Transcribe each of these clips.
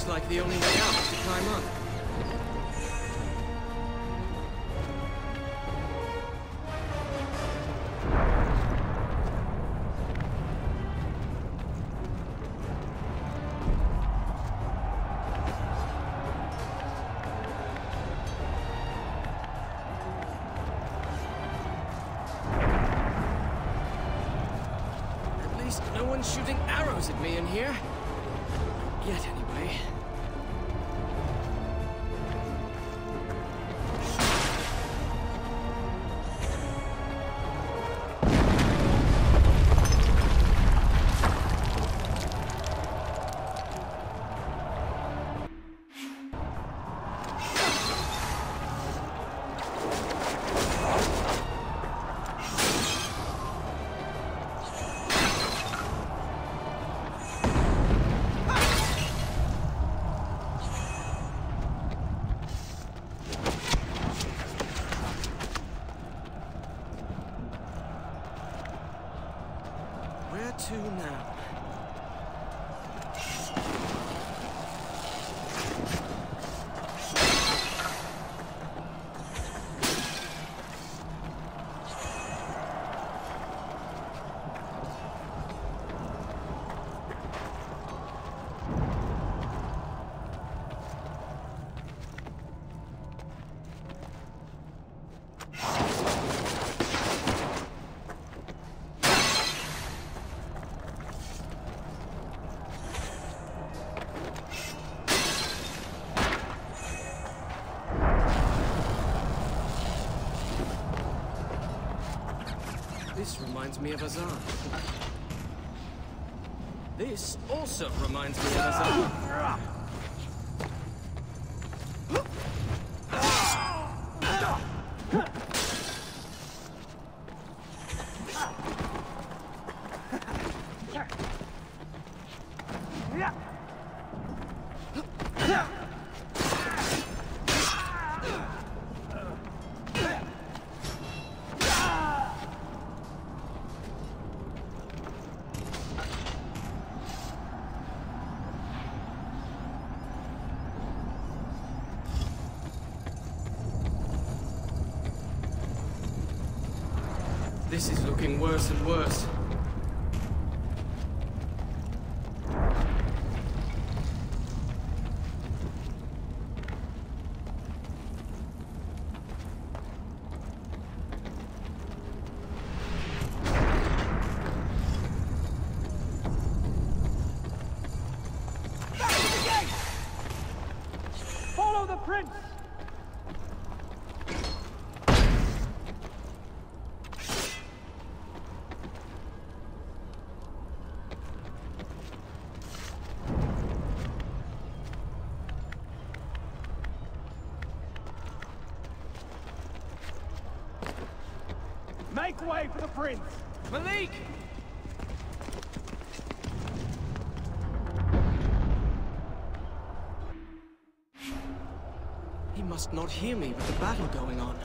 Looks like the only way out is to climb up. To now? Reminds me of Azad. This also reminds me of Azad. This is looking worse and worse. Follow the prince! Make way for the prince! Malik! He must not hear me with the battle going on.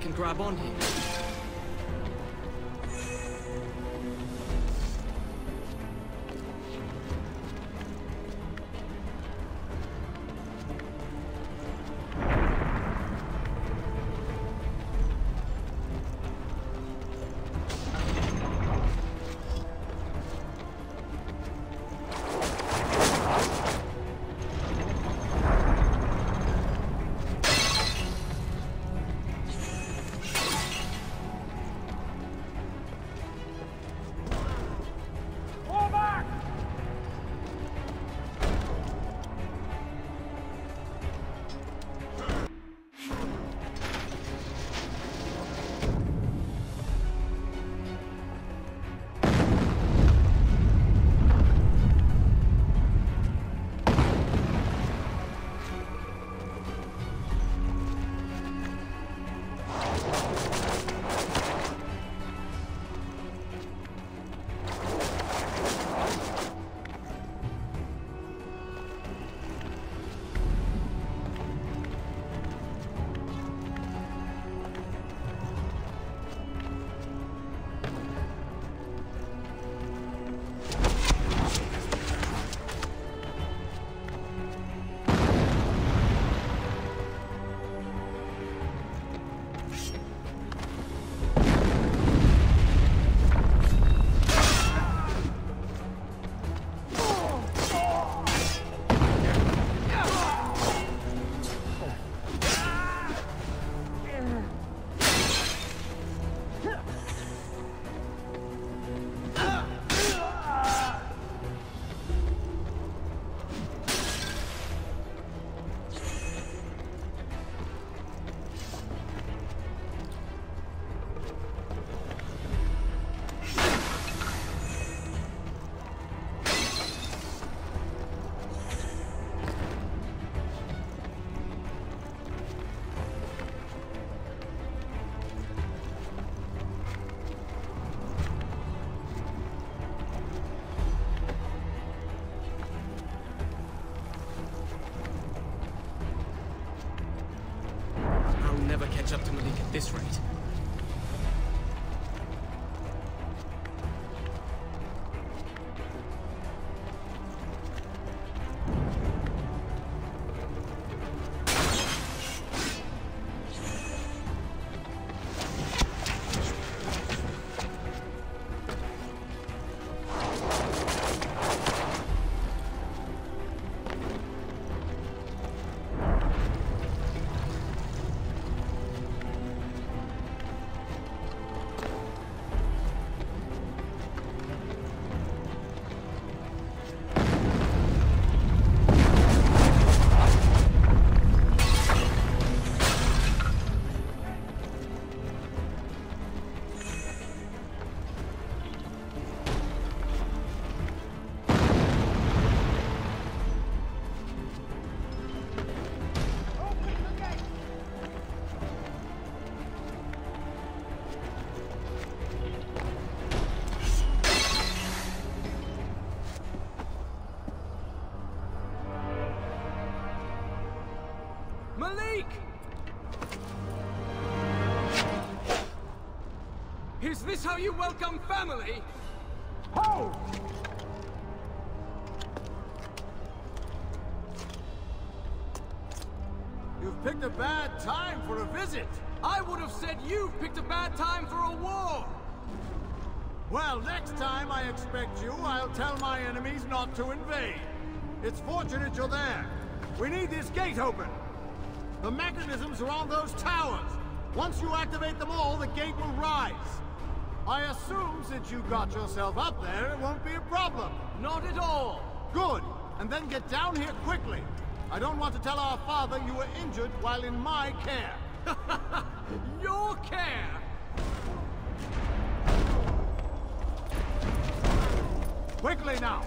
Can grab on here. ever catch up to Malik at this rate. Is this how you welcome family? Ho! You've picked a bad time for a visit. I would have said you've picked a bad time for a war! Well, next time I expect you, I'll tell my enemies not to invade. It's fortunate you're there. We need this gate open. The mechanisms are on those towers. Once you activate them all, the gate will rise. I assume since you got yourself up there, it won't be a problem. Not at all! Good. And then get down here quickly. I don't want to tell our father you were injured while in my care. Your care! Quickly now!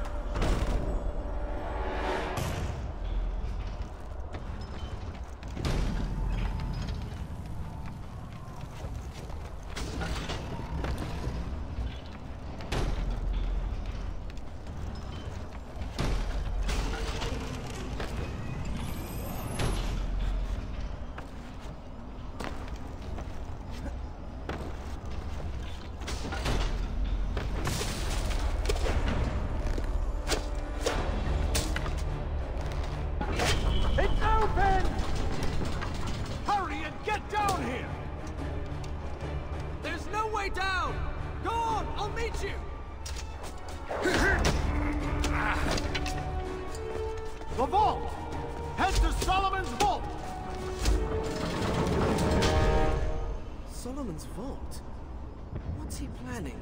Way down! Go on, I'll meet you! The vault! Head to Solomon's vault! Solomon's vault? What's he planning?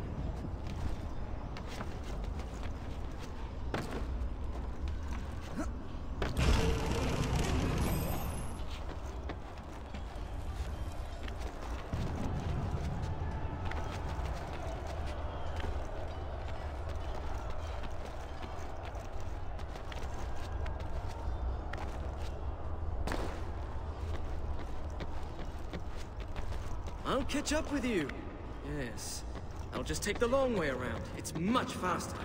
I'll catch up with you. Yes. I'll just take the long way around. It's much faster.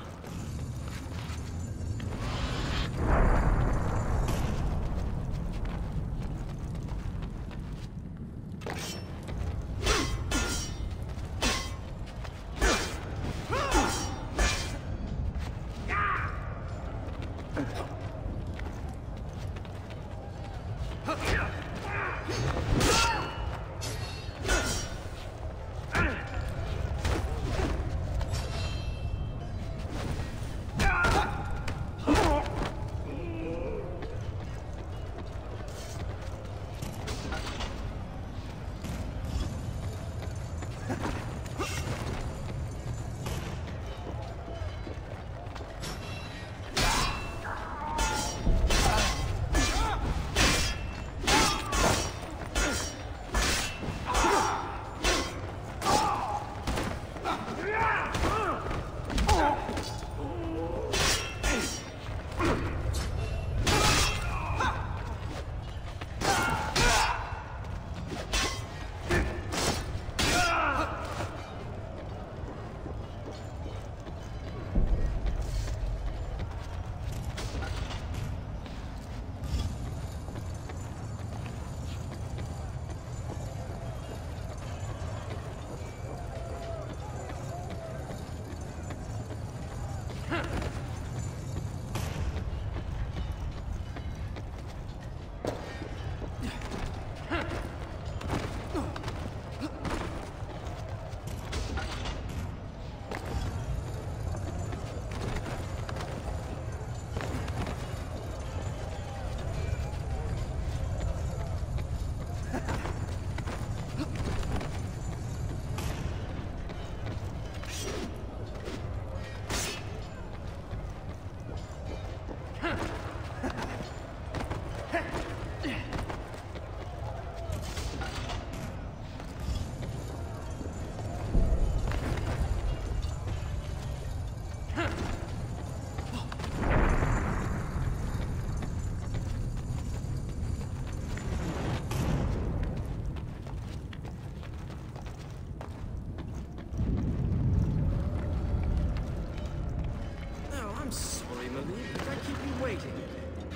I'm sorry, Marie, but I keep you waiting.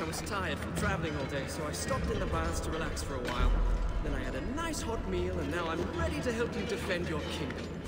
I was tired from traveling all day, so I stopped in the baths to relax for a while. Then I had a nice hot meal, and now I'm ready to help you defend your kingdom.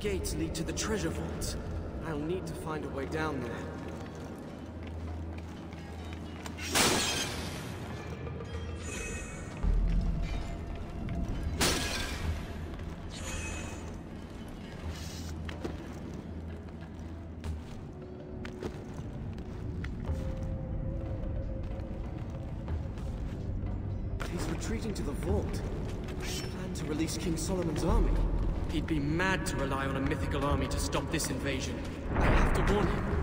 Gates lead to the treasure vaults. I'll need to find a way down there. He's retreating to the vault. Plan to release King Solomon's army. He'd be mad to rely on a mythical army to stop this invasion. I have to warn him.